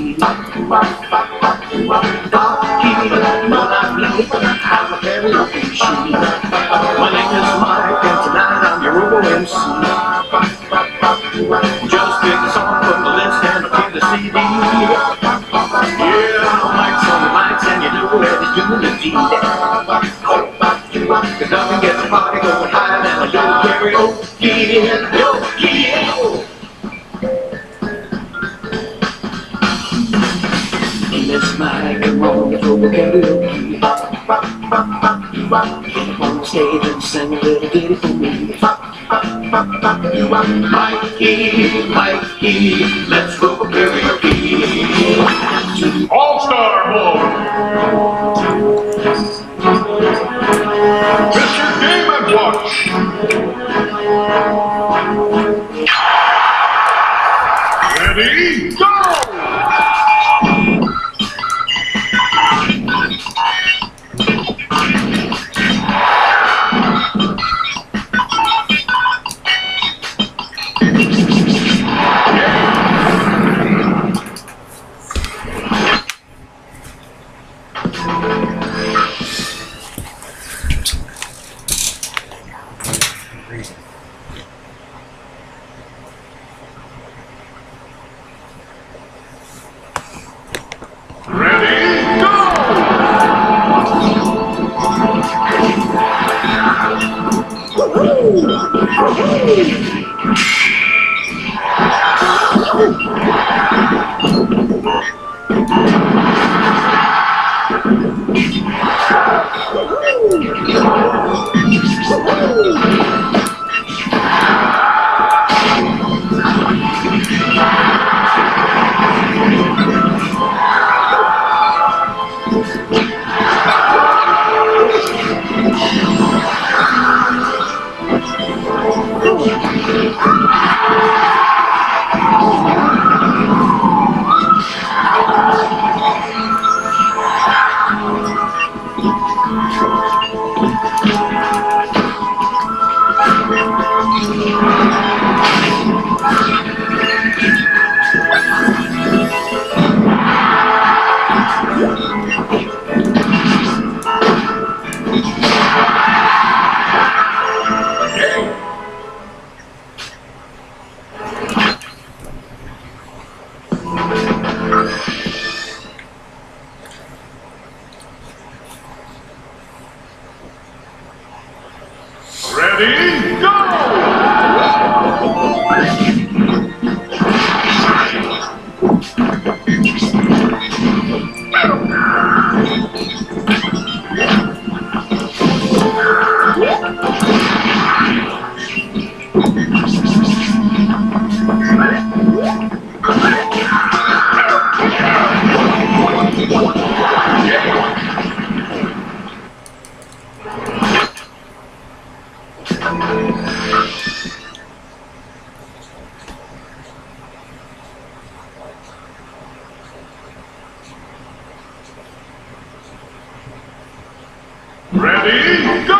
My name is Mike, and tonight I'm your Robo MC. Just pick a song from the list and I'll play the CD. Yeah, Mike's on the mics, and you know that he's doing the deed. Cause nothing a. Mikey, Mikey, let's go karaoke. All Star Ready, go!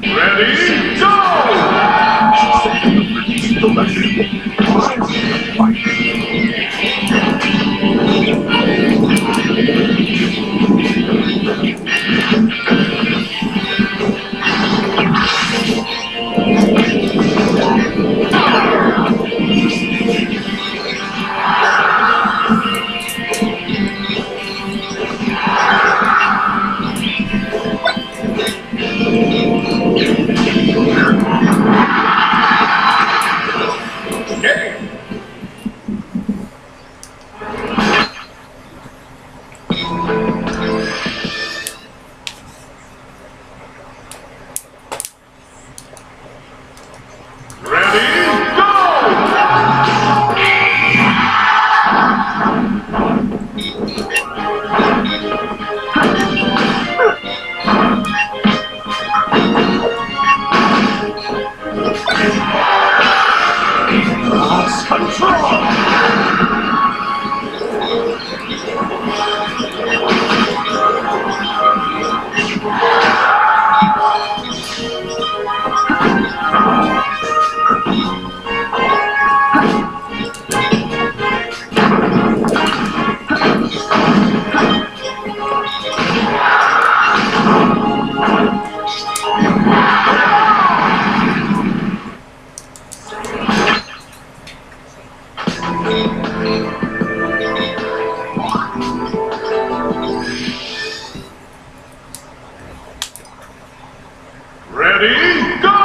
Ready, go! Ready, go!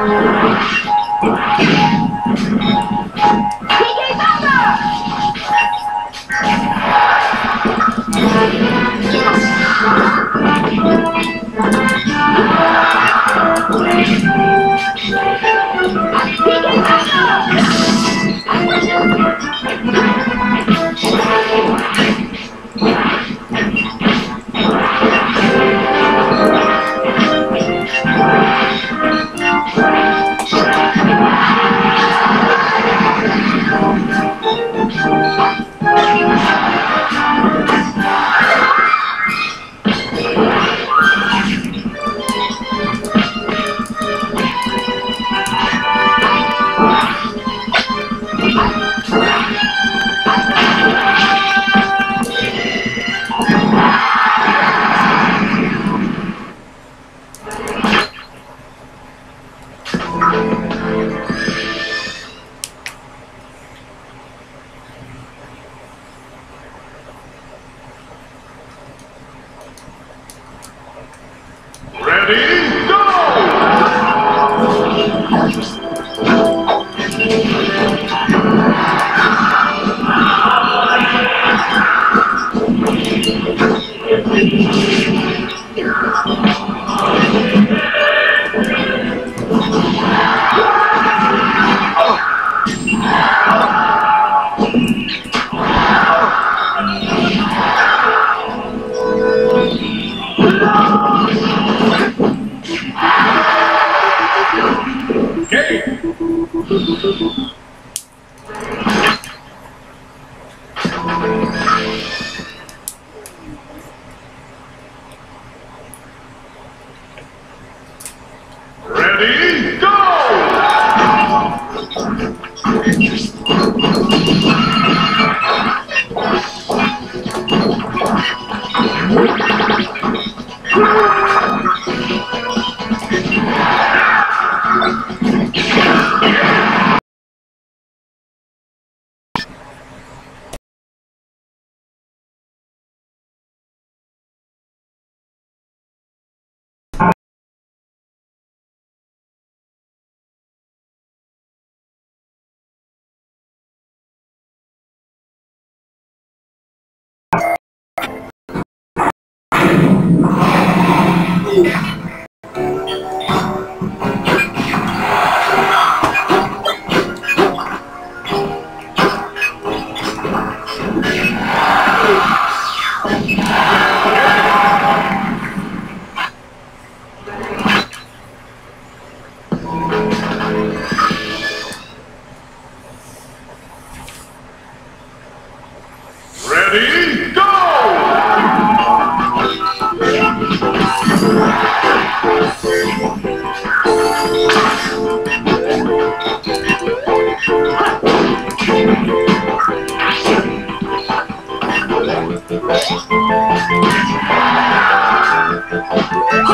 Thank you. Ready, Oh,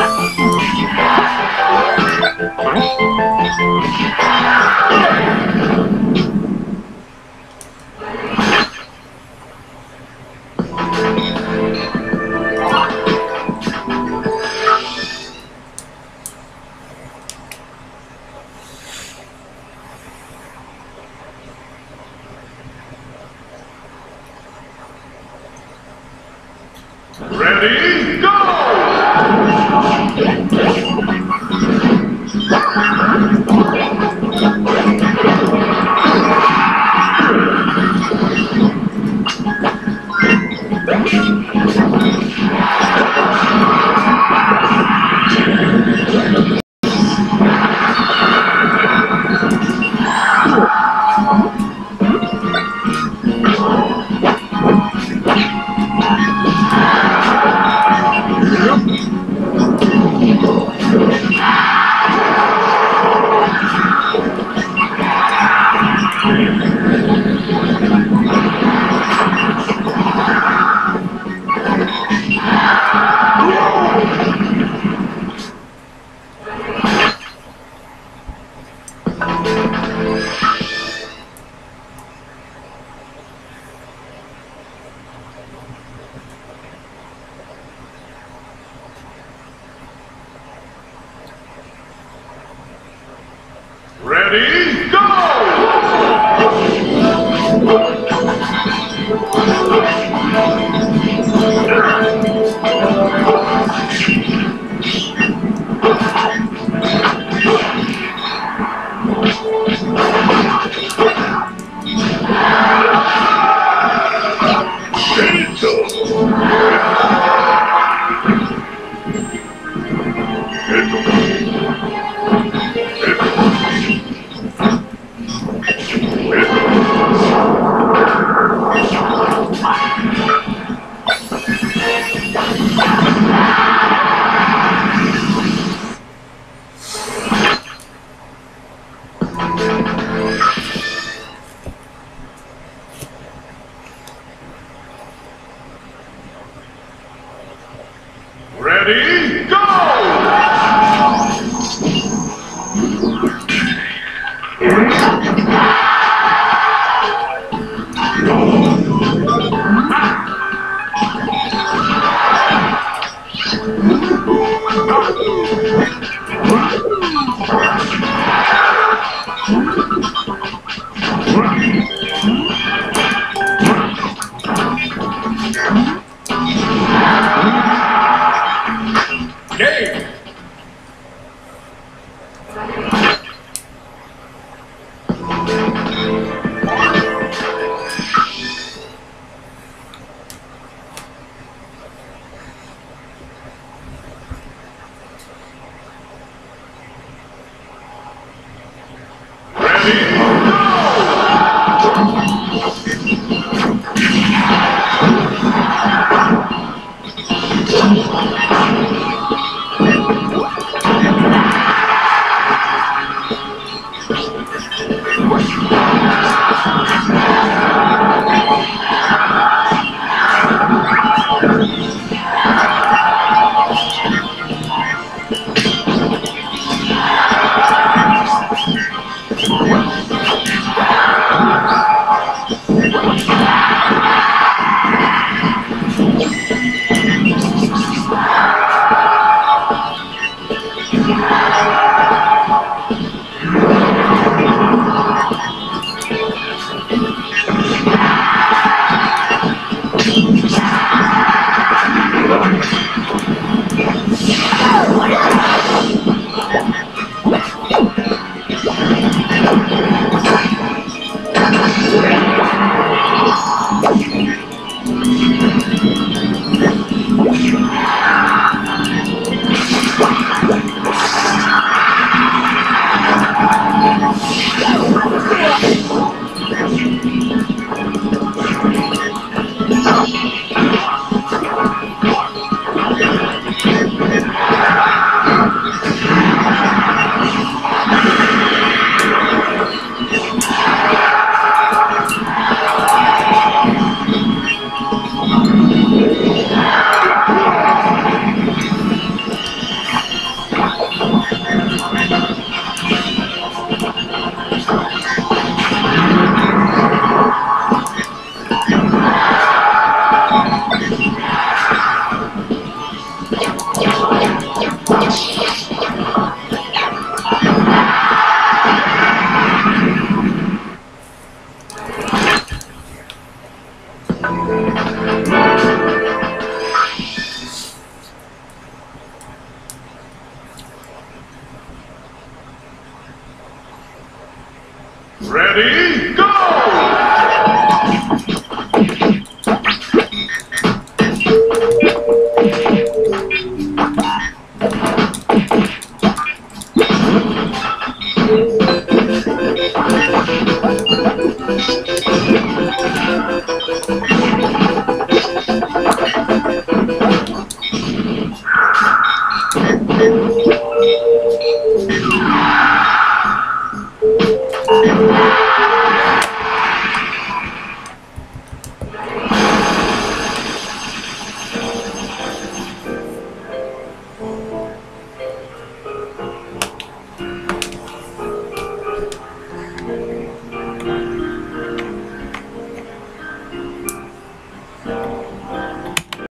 Ha ha ha!